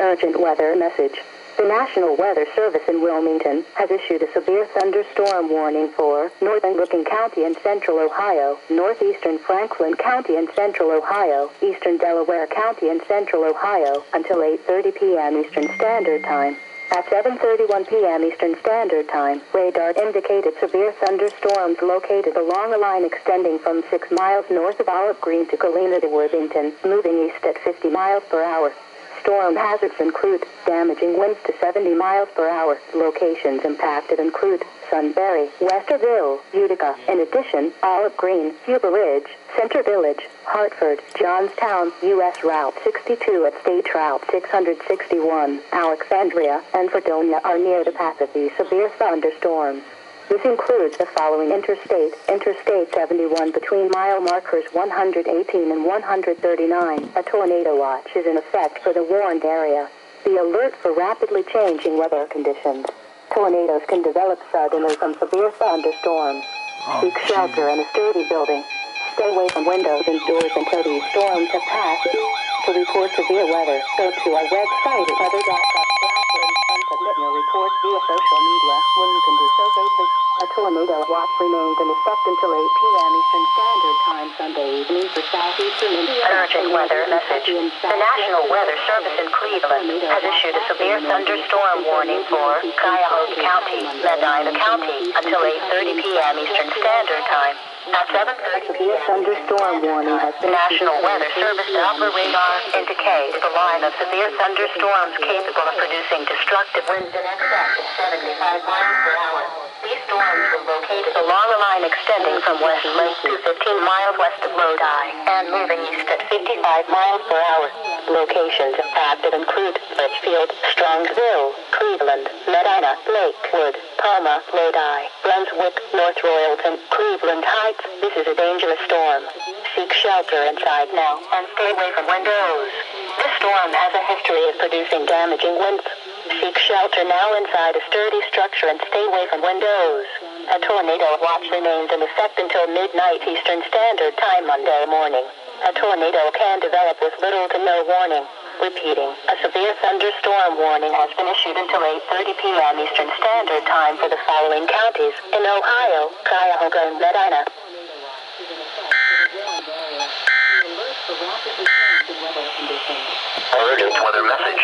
urgent weather message. The National Weather Service in Wilmington has issued a severe thunderstorm warning for northern Licking County and central Ohio, northeastern Franklin County and central Ohio, eastern Delaware County and central Ohio until 8:30 p.m. Eastern Standard Time. At 7:31 p.m. Eastern Standard Time, radar indicated severe thunderstorms located along a line extending from 6 miles north of Olive Green to Galena to Worthington, moving east at 50 miles per hour. Storm hazards include damaging winds to 70 miles per hour. Locations impacted include Sunbury, Westerville, Utica. In addition, Olive Green, Huber Ridge, Center Village, Hartford, Johnstown, U.S. Route 62 at State Route 661, Alexandria, and Fredonia are near the path of these severe thunderstorms. This includes the following interstate, Interstate 71 between mile markers 118 and 139. A tornado watch is in effect for the warned area. Be alert for rapidly changing weather conditions. Tornadoes can develop suddenly from severe thunderstorms. Oh, seek shelter in a sturdy building. Stay away from windows and doors until these storms have passed. To report severe weather, go to our website at weather.gov and submit your reports via social media Tornado watch remains in effect until 8 p.m. Eastern Standard Time Sunday evening for southeastern Indiana. Urgent weather message. The National Weather Service in Cleveland has issued a severe thunderstorm warning for Cuyahoga County, Medina County until 8:30 p.m. Eastern Standard Time. At 7:30 Severe thunderstorm warning has the been National. Weather Service Doppler radar indicates the line of severe thunderstorms capable of producing destructive winds in excess of 75 miles per hour. These along a line extending from Westlake to 15 miles west of Lodi and moving east at 55 miles per hour. Locations impacted include Litchfield, Strongsville, Cleveland, Medina, Lakewood, Parma, Lodi, Brunswick, North Royalton, Cleveland Heights. This is a dangerous storm. Seek shelter inside now and stay away from windows. This storm has a history of producing damaging winds. Seek shelter now inside a sturdy structure and stay away from windows. A tornado watch remains in effect until midnight Eastern Standard Time Monday morning. A tornado can develop with little to no warning. Repeating, a severe thunderstorm warning has been issued until 8.30 p.m. Eastern Standard Time for the following counties in Ohio, Cuyahoga, and Medina. Be alert for rapidly changing weather conditions. Urgent weather message.